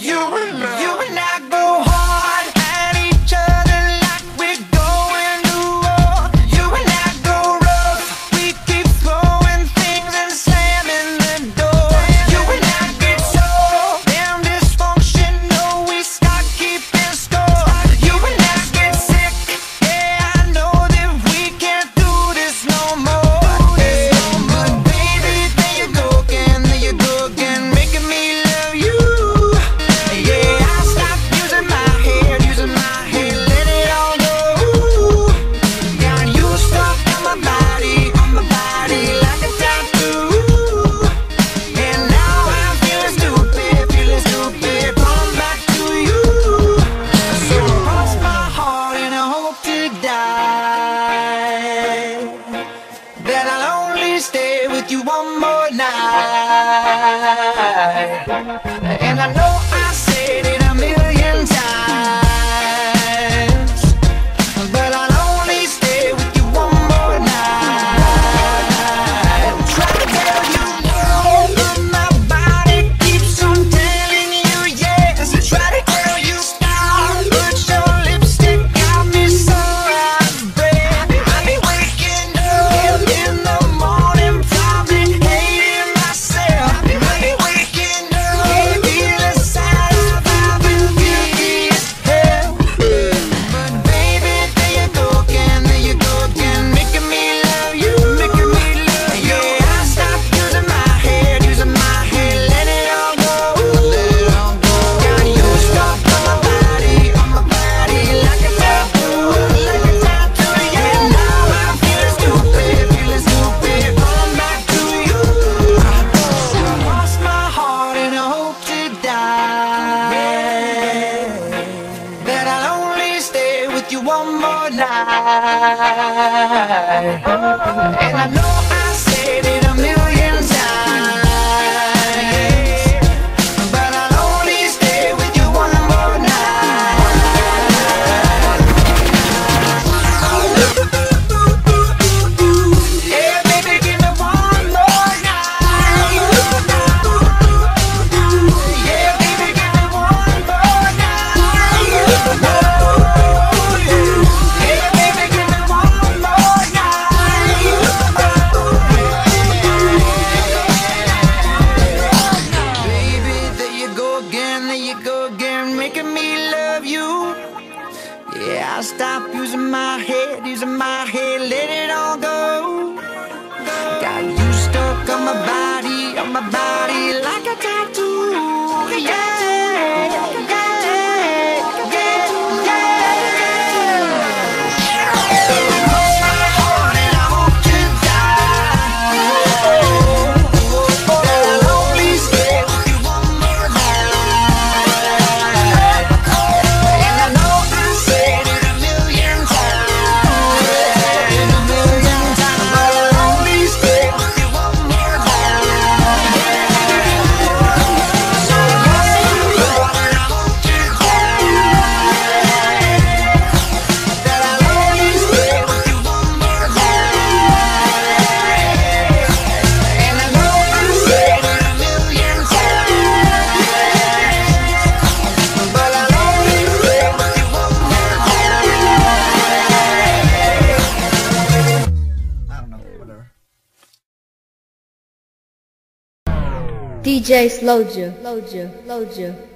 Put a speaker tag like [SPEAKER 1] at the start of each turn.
[SPEAKER 1] you and I. You and one more night. And I know you one more night. And I know. I stop using my head, using my head, let it all go. Got you stuck on my body, on my body like
[SPEAKER 2] DJ Slowjah, Loja, Loja.